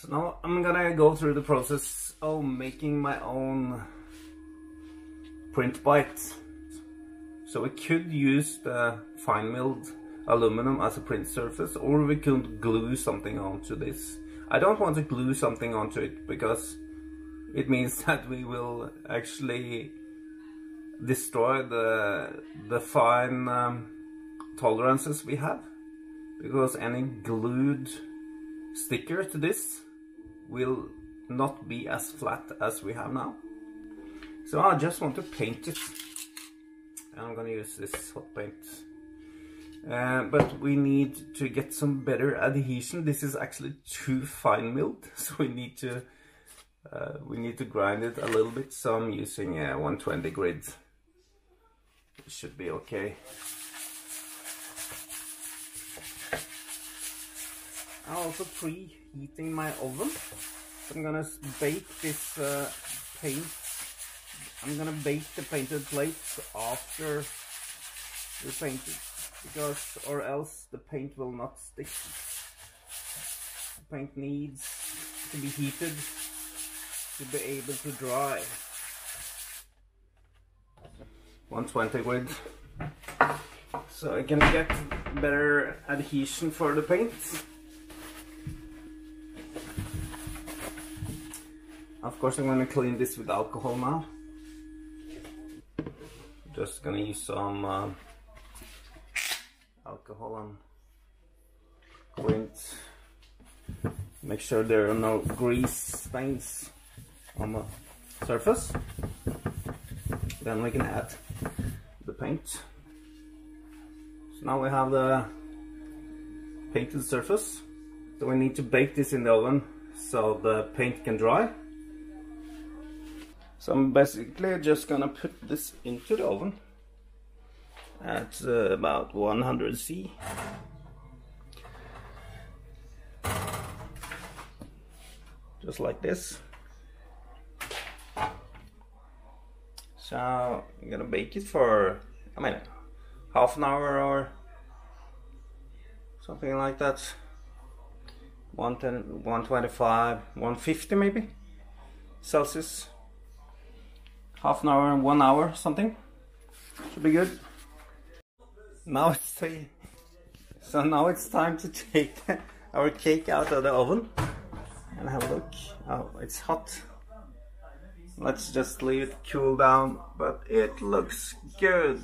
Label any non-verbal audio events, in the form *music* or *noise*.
So now I'm gonna go through the process of making my own print bite. So we could use the fine milled aluminum as a print surface or we could glue something onto this. I don't want to glue something onto it because it means *laughs* that we will actually destroy the the fine um, tolerances we have because any glued sticker to this will not be as flat as we have now. So I just want to paint it. I'm gonna use this hot paint. Uh, but we need to get some better adhesion. This is actually too fine milled *laughs* so we need to uh, we need to grind it a little bit. So I'm using a 120 grit it should be okay I'm also preheating my oven. I'm gonna bake this uh, paint. I'm gonna bake the painted plates after we paint because or else the paint will not stick. The paint needs to be heated to be able to dry. 120 grit so I can get better adhesion for the paint of course I'm gonna clean this with alcohol now. Just gonna use some uh, alcohol and it make sure there are no grease stains on the surface. Then we can add the paint. So now we have the painted surface. So we need to bake this in the oven so the paint can dry so I'm basically just gonna put this into the oven at uh, about 100 C. Just like this. So I'm gonna bake it for I mean half an hour or something like that. 110 125 150 maybe Celsius half an hour and one hour something. Should be good. Now it's three. So now it's time to take *laughs* our cake out of the oven and have a look. Oh it's hot. Let's just leave it cool down but it looks good